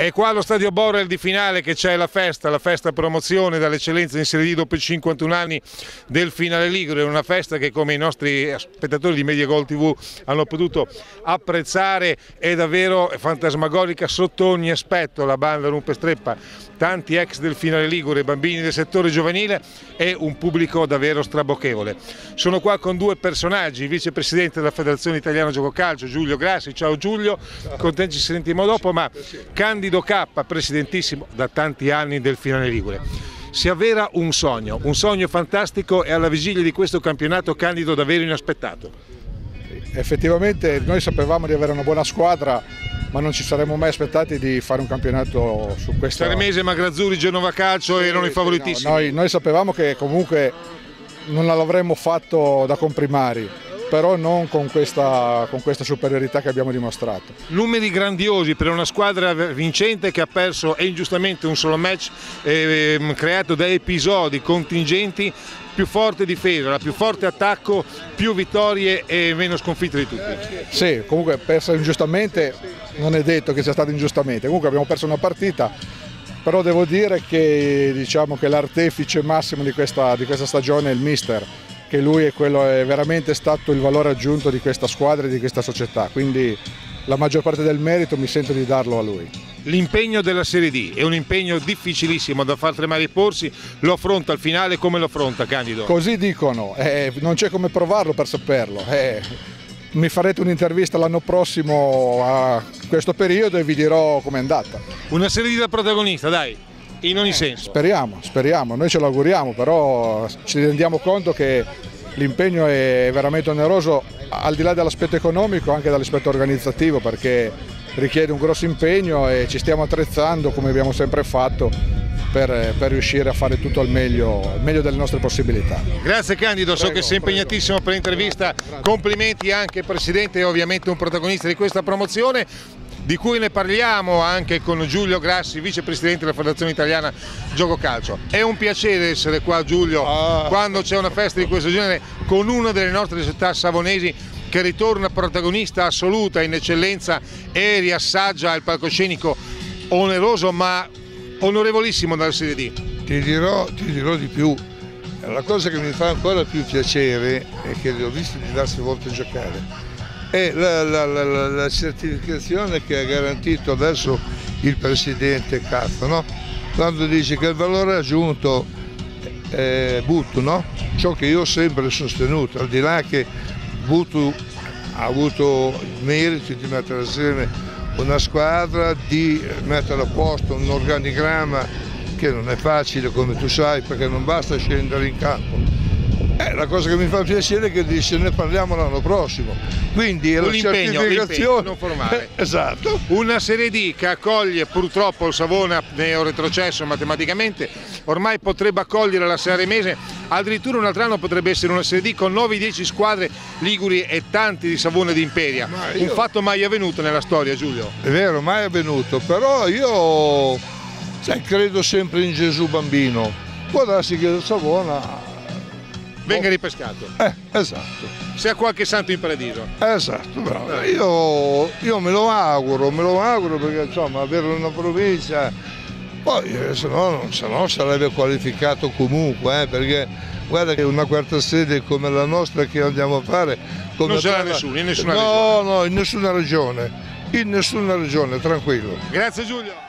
E qua allo Stadio Borrell di finale che c'è la festa, la festa promozione dall'eccellenza in Serie D dopo i 51 anni del finale Ligure, una festa che come i nostri spettatori di Media Gol TV hanno potuto apprezzare è davvero fantasmagorica sotto ogni aspetto, la banda rompe streppa, tanti ex del finale Ligure, bambini del settore giovanile e un pubblico davvero strabocchevole. Sono qua con due personaggi, il vicepresidente della Federazione Italiana Gioco Calcio Giulio Grassi, ciao Giulio, contenti ci sentiamo dopo, ma Candido Guido K, presidentissimo da tanti anni del finale Ligure. Si avvera un sogno, un sogno fantastico e alla vigilia di questo campionato Candido davvero inaspettato. Effettivamente noi sapevamo di avere una buona squadra ma non ci saremmo mai aspettati di fare un campionato su questa... Saremese, Magrazzuri, Genova Calcio sì, erano i favoritissimi. No, noi, noi sapevamo che comunque non l'avremmo fatto da comprimari però non con questa, con questa, superiorità che abbiamo dimostrato. Numeri grandiosi per una squadra vincente che ha perso e ingiustamente un solo match eh, creato da episodi contingenti più forte difesa, la più forte attacco, più vittorie e meno sconfitte di tutti. Sì, comunque persa ingiustamente non è detto che sia stata ingiustamente, comunque abbiamo perso una partita però devo dire che, diciamo, che l'artefice massimo di questa, di questa stagione è il mister che lui è, quello, è veramente stato il valore aggiunto di questa squadra e di questa società, quindi la maggior parte del merito mi sento di darlo a lui. L'impegno della Serie D è un impegno difficilissimo da far tremare i polsi, lo affronta al finale come lo affronta Candido? Così dicono, eh, non c'è come provarlo per saperlo. Eh, mi farete un'intervista l'anno prossimo a questo periodo e vi dirò com'è andata. Una Serie D da protagonista, dai! In ogni senso. Speriamo, speriamo, noi ce l'auguriamo, però ci rendiamo conto che l'impegno è veramente oneroso al di là dell'aspetto economico anche dall'aspetto organizzativo perché richiede un grosso impegno e ci stiamo attrezzando come abbiamo sempre fatto per, per, riuscire a fare tutto al meglio, meglio, delle nostre possibilità. Grazie Candido, prego, so che sei impegnatissimo prego. per l'intervista, complimenti anche Presidente e ovviamente un protagonista di questa promozione di cui ne parliamo anche con Giulio Grassi, vicepresidente della Federazione Italiana Gioco Calcio. È un piacere essere qua Giulio ah. quando c'è una festa di questo genere con una delle nostre città savonesi che ritorna protagonista assoluta in eccellenza e riassaggia il palcoscenico oneroso ma onorevolissimo dalla Serie D. Ti dirò, ti dirò di più, la cosa che mi fa ancora più piacere è che li ho visti diverse volte giocare è la, la, la, la, certificazione che ha garantito adesso il Presidente Cazzo, no? quando dice che il valore aggiunto è Butu, no? ciò che io ho sempre sostenuto, al di là che Butu ha avuto il merito di mettere assieme una squadra, di mettere a posto un organigramma che non è facile come tu sai perché non basta scendere in campo, eh, la cosa che mi fa piacere è che dice ne parliamo l'anno prossimo. Quindi è la certificazione. non formale. esatto. Una Serie D che accoglie purtroppo il Savona neo retrocesso matematicamente, ormai potrebbe accogliere la Serie Mese, addirittura un altro anno potrebbe essere una Serie D con 9-10 squadre liguri e tanti di Savona e di Imperia. Io... Un fatto mai avvenuto nella storia Giulio. È vero, mai avvenuto, però io sai, credo sempre in Gesù bambino. Può darsi che il Savona venga ripescato. Eh, esatto. Se ha qualche santo in paradiso. Esatto, bravo. Io, io, me lo auguro, me lo auguro perché insomma avere una provincia, poi eh, se, no, se no sarebbe qualificato comunque, eh, perché guarda che una quarta sede come la nostra che andiamo a fare... non ce l'ha nessuno, in nessuna no, regione. No, no, in nessuna regione, in nessuna regione, tranquillo. Grazie Giulio.